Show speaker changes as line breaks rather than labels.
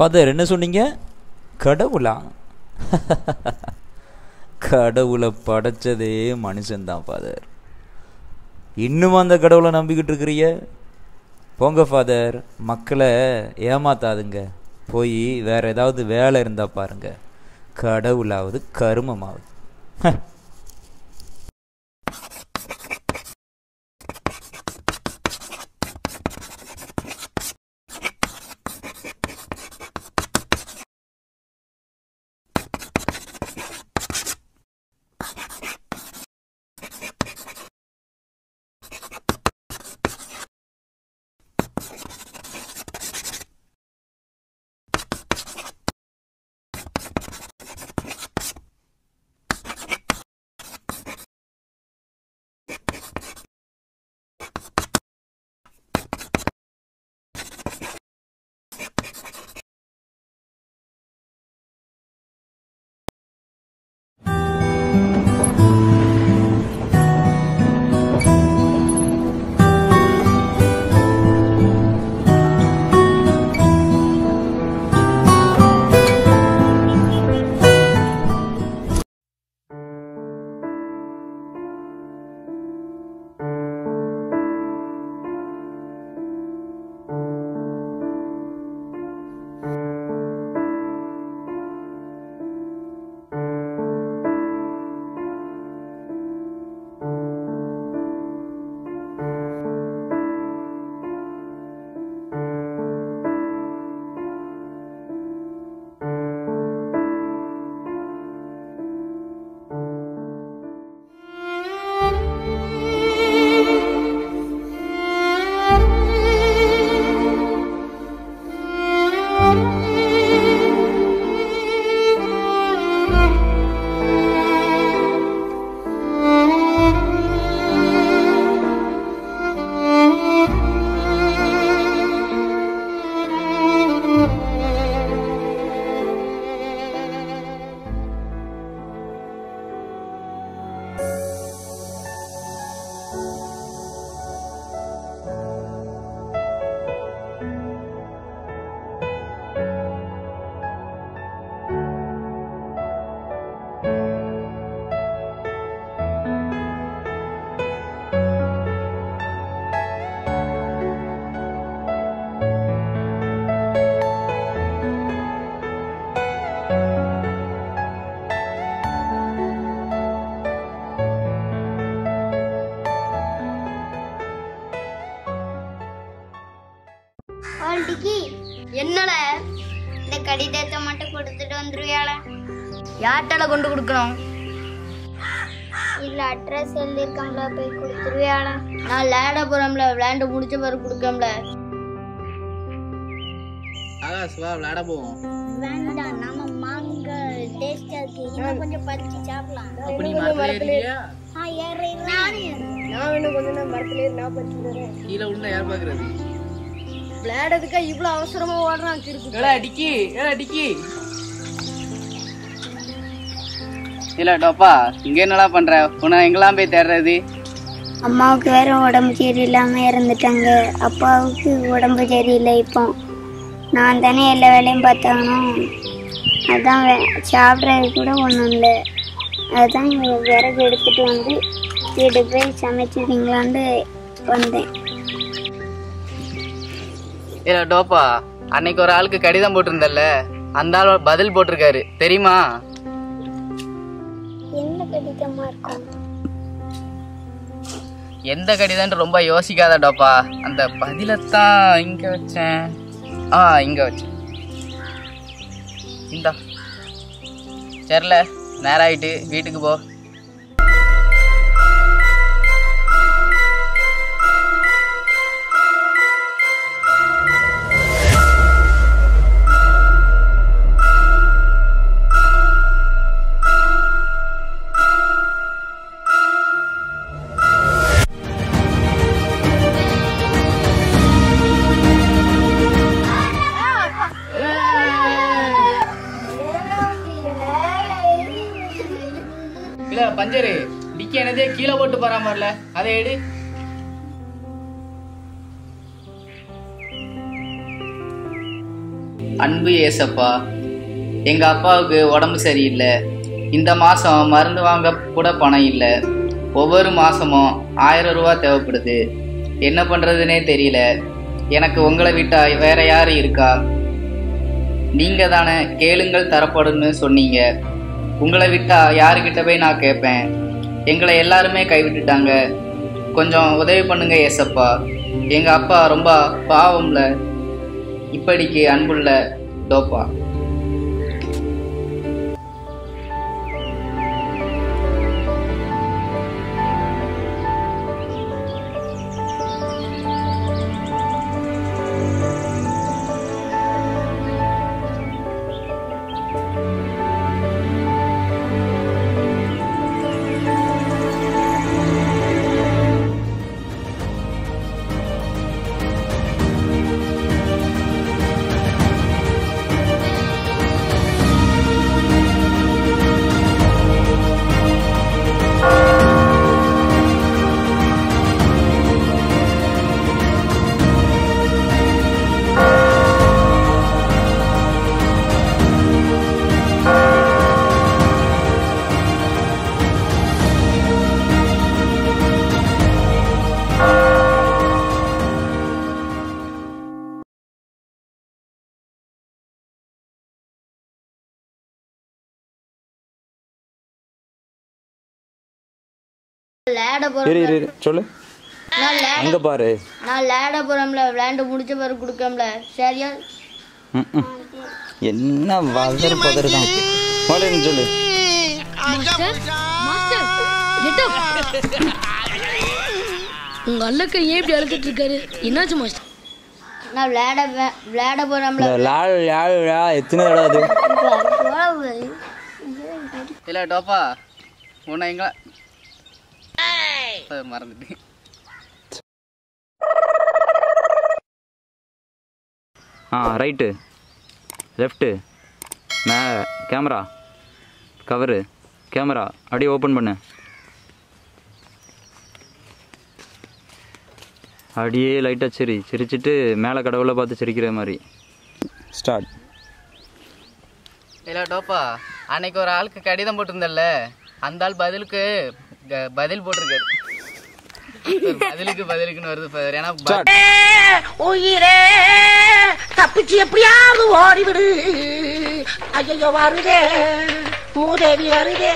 Father என்ன சொன்னீங்க? கடவுளா? கடவுளை படைச்சதே மனுஷன்தான் ஃபாதர் இன்னும் அந்த கடவுளை நம்பிக்கிட்டு இருக்கிறீங்க? போங்க ஃபாதர் மக்களை ஏமாத்தாதுங்க. போய் வேற ஏதாவது வேலை இருந்தால் பாருங்க. கடவுளாவது கருமமாவது.
வந்துருவியாள
யார்கிட்ட கொண்டு கொடுக்கணும்?
இல்ல அட்ரஸ் எழுதிருக்கோம்ல போய் கொடுத்துருவியாள?
நான் விளையாட போறோம்ல விளையாண்டு முடிச்ச பிறகு கொடுக்கம்ல
ஆகாஷ் வா விளையாட போவோம்.
வேண்டாம் நம்ம மாங்க டேஸ்டா இருக்கு. இன்னும் கொஞ்சம் பறிச்சு சாப்பிடலாம்.
அப்ப நீ மரத்துல ஏறியா
ஆ ஏறேன் நானும் ஏறுறேன்.
நான் வேணும் கொஞ்ச நேரம் மரத்துல ஏறி நான் பறிச்சு தரேன்
கீழே விழுந்தா யார் பாக்குறது?
விளையாடுறதுக்கா இவ்வளவு அவசரமா ஓடுறான் கிறுக்கு
ஏடா டிக்கி ஏடா டிக்கி இல்ல டோப்பா இங்க என்னடா பண்ற? உன்னை எங்கெல்லாம் போய் தேடுறது?
அம்மாவுக்கு வேற உடம்பு சரியில்லாம இறந்துட்டாங்க. அப்பாவுக்கு உடம்பு சரியில்லை இப்போ. நான் தானே எல்லா வேலையும் பார்த்தாகணும். அதான் சாப்பிட்றது கூட ஒன்றும் இல்லை. இங்க விறகு எடுத்துட்டு வந்து வீடு போய் சமைச்சிருக்கீங்களான்னு வந்தேன்.
இல்ல டோப்பா அன்னைக்கு ஒரு ஆளுக்கு கடிதம் போட்டிருந்தல்ல? அந்த ஆள் பதில் போட்டிருக்காரு. தெரியுமா?
என்ன கடிதமா இருக்கும்?
எந்த கடிதம்னு ரொம்ப யோசிக்காதடாப்பா. அந்த பதிலத்தான் இங்க வச்சேன். ஆ இங்க வச்சேன். இந்தா. சரில நேரம் ஆயிட்டு வீட்டுக்கு போ. பஞ்சரு டிக்கி என்னதே கீழே போட்டு போறாம அதை எடு. அன்பு ஏசப்பா எங்க அப்பாவுக்கு உடம்பு சரியில்லை. இந்த மாசம் மருந்து வாங்க கூட பணம் இல்லை. ஒவ்வொரு மாசமும் ஆயிரம் ரூபா தேவைப்படுது. என்ன பண்றதுனே தெரியல. எனக்கு உங்களை விட்டா வேற யாரு இருக்கா? நீங்க தானே கேளுங்கள் தரப்படும்னு சொன்னீங்க. உங்களை விட்டா யாருக்கிட்ட போய் நான் கேட்பேன் எங்களை எல்லாருமே கைவிட்டுட்டாங்க. கொஞ்சம் உதவி பண்ணுங்க ஏசப்பா. எங்கள் அப்பா ரொம்ப பாவம்ல. இப்படிக்கு அன்புள்ள டோப்பா
இரு இரு இரு, சொல்லு. அங்க பாரு?
நான் விளையாண்டு முடிச்ச பிறகு கொடுக்கம்ல சரியா.
என்ன வதர் பதர் தான். இருந்து சொல்லு.
உங்க அல்லக்க ஏன் இப்படி அழுதுட்டு இருக்காரு? என்னாச்சு மாஸ்டர்?
நான் விளையாட விளையாட போறோம்ல.
லால் லால் லா எத்தனை தடவை அது?
இல்ல டோப்பா. உன்னை எங்க மறந்துட்டு
ஆ ரைட்டு லெஃப்ட்டு மே கேமரா கவரு கேமரா அப்படியே ஓப்பன் பண்ணு. அப்படியே லைட்டாக சிரி சிரிச்சிட்டு மேலே கடவுளை பார்த்து சிரிக்கிற மாதிரி. ஸ்டார்ட்
இல்ல டோப்பா அன்னைக்கு ஒரு ஆளுக்கு கடிதம் போட்டிருந்தல்ல? அந்த ஆள் பதிலுக்கு பதில் போட்டிருக்காரு. பதிலுக்கு பதிலுக்குன்னு வருது. ஏன்னா
உயிரே தப்பிச்சு எப்படியாவது ஓடிவிடு. ஐயோ வருதே. மூதேவி வருதே.